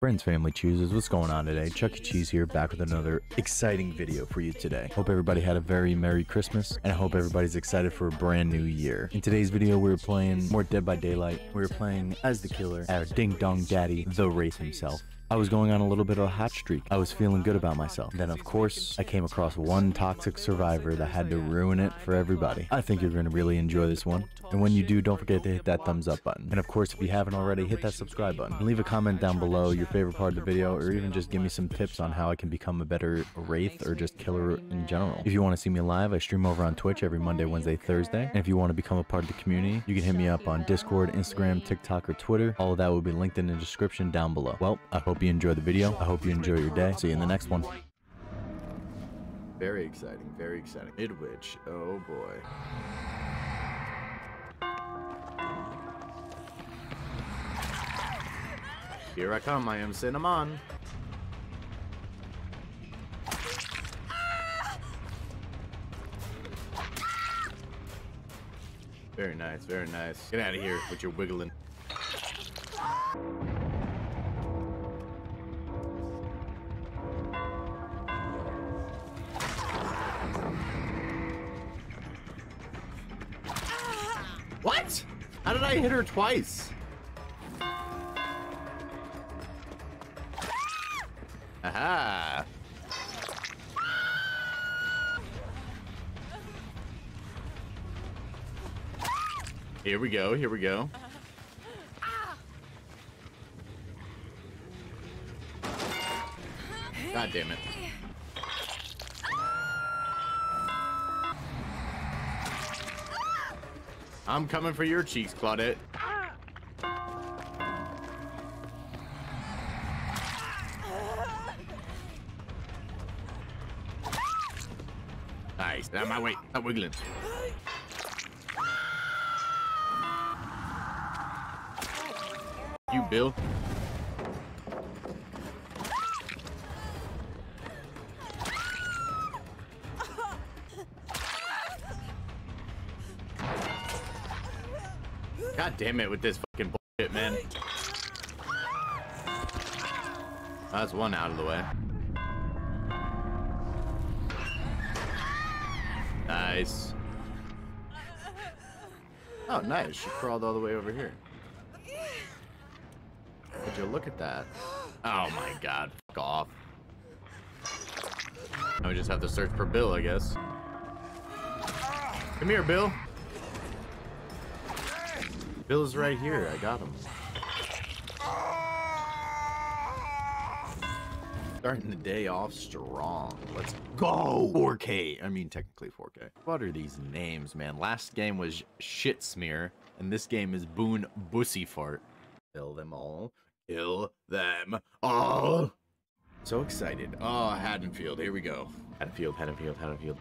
Friends, family, Cheezers, what's going on today? Chuck E. Cheese here, back with another exciting video for you today. Hope everybody had a very Merry Christmas, and I hope everybody's excited for a brand new year. In today's video, we were playing more Dead by Daylight. We were playing as the killer, our ding dong daddy, the Wraith himself. I was going on a little bit of a hot streak. I was feeling good about myself. Then, of course, I came across one toxic survivor that had to ruin it for everybody. I think you're going to really enjoy this one. And when you do, don't forget to hit that thumbs up button. And of course, if you haven't already, hit that subscribe button. And leave a comment down below your favorite part of the video, or even just give me some tips on how I can become a better Wraith or just killer in general. If you want to see me live, I stream over on Twitch every Monday, Wednesday, Thursday. And if you want to become a part of the community, you can hit me up on Discord, Instagram, TikTok, or Twitter. All of that will be linked in the description down below. Well, I hope you enjoy the video. I hope you enjoy your day. See you in the next one. Very exciting, very exciting. Midwich, oh boy. Here I come, I am Cinnamon. Very nice, very nice. Get out of here with your wiggling. What? How did I hit her twice? Aha! Here we go, here we go. God damn it. I'm coming for your cheeks, Claudette. Nice. Out my way. Stop wiggling. You, Bill. God damn it with this fucking bullshit, man. That's one out of the way. Nice. Oh, nice. She crawled all the way over here. Would you look at that? Oh my god. Fuck off. I would just have to search for Bill, I guess. Come here, Bill. Bill's right here. I got him. Starting the day off strong. Let's go! 4K. I mean, technically 4K. What are these names, man? Last game was Shit Smear, and this game is Boone Bussy Fart. Kill them all. Kill them all. So excited. Oh, Haddonfield. Here we go. Haddonfield, Haddonfield, Haddonfield.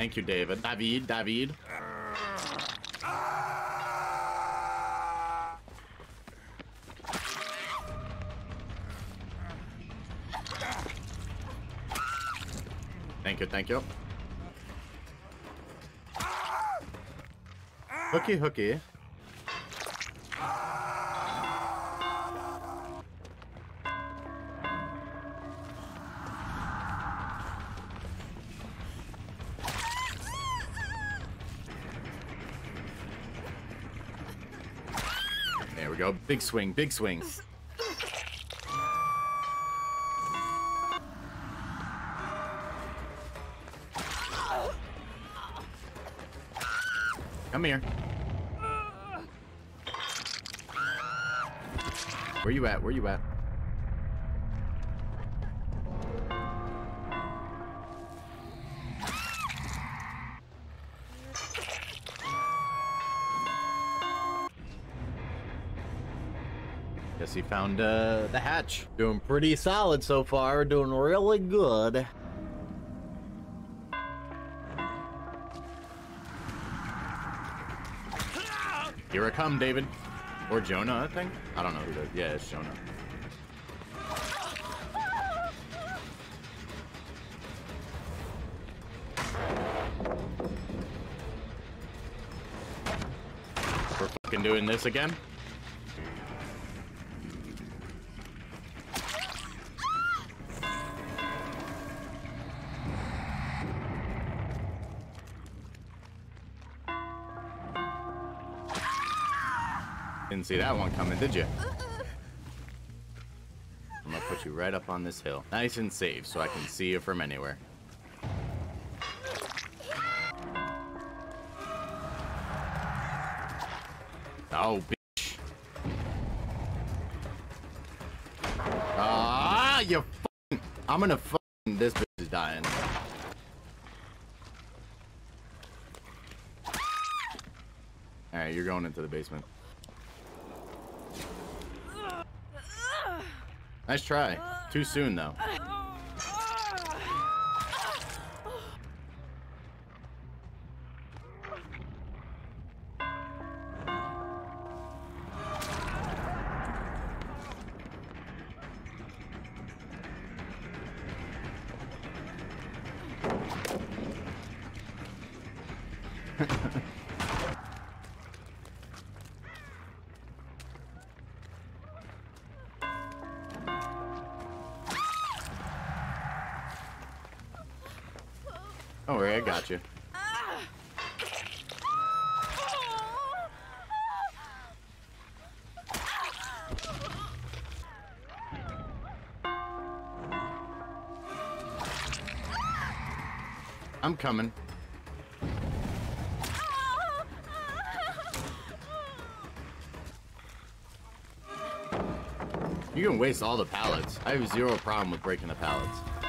Thank you, David. David, David. Thank you, thank you. Hooky, hooky. Go. Big swing, big swing. Come here. Where you at? Where you at? Guess he found uh, the hatch. Doing pretty solid so far. Doing really good. Here I come, David. Or Jonah, I think. I don't know who that. Yeah, it's Jonah. We're fucking doing this again. Didn't see that one coming, did you? I'm gonna put you right up on this hill. Nice and safe so I can see you from anywhere. Oh, bitch. Ah, you fucking... I'm gonna fucking... This bitch is dying. Alright, you're going into the basement. Nice try. Too soon, though. I got you. I'm coming. You can waste all the pallets. I have zero problem with breaking the pallets.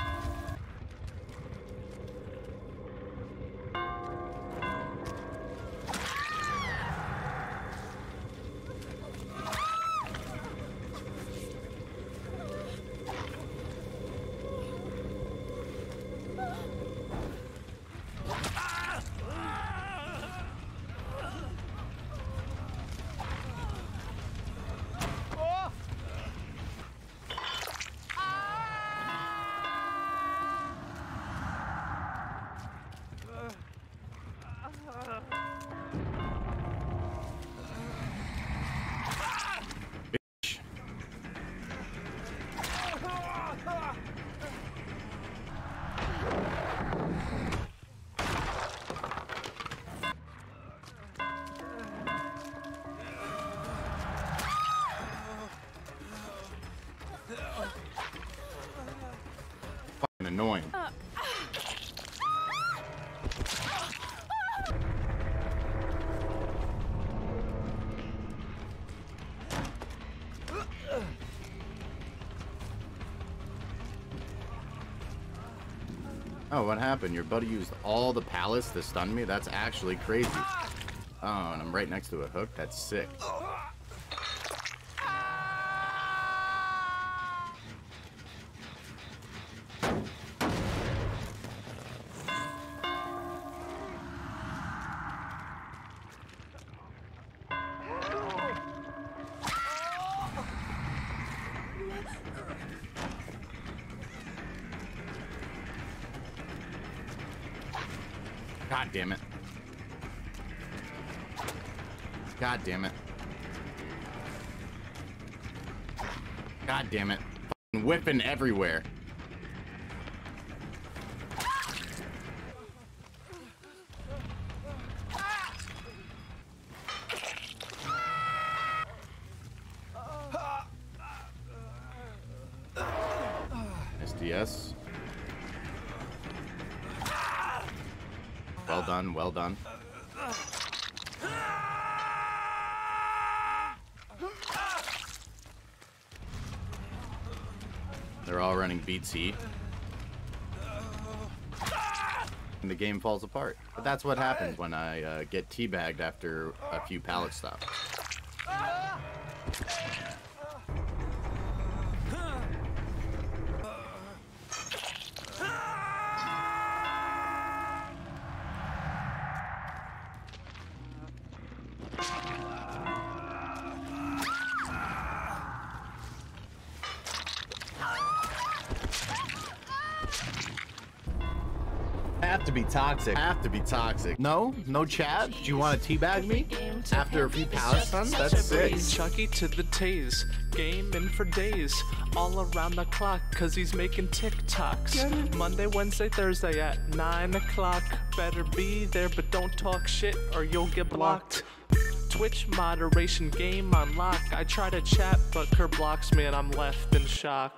Annoying. Oh, what happened? Your buddy used all the pallets to stun me? That's actually crazy. Oh, and I'm right next to a hook? That's sick. God damn it. God damn it. God damn it. Fucking whipping everywhere. SDS. Well done, well done. They're all running BT. And the game falls apart. But that's what happens when I uh, get teabagged after a few pallet stops. Have to be toxic. Have to be toxic. No? No Chad? Do you want to teabag me? After a few pallet stuns? That's sick. Chucky to the tase, gaming for days, all around the clock, cause he's making TikToks. Monday, Wednesday, Thursday at 9 o'clock. Better be there, but don't talk shit or you'll get blocked. Twitch moderation game on lock. I try to chat, but Kerr blocks me and I'm left in shock.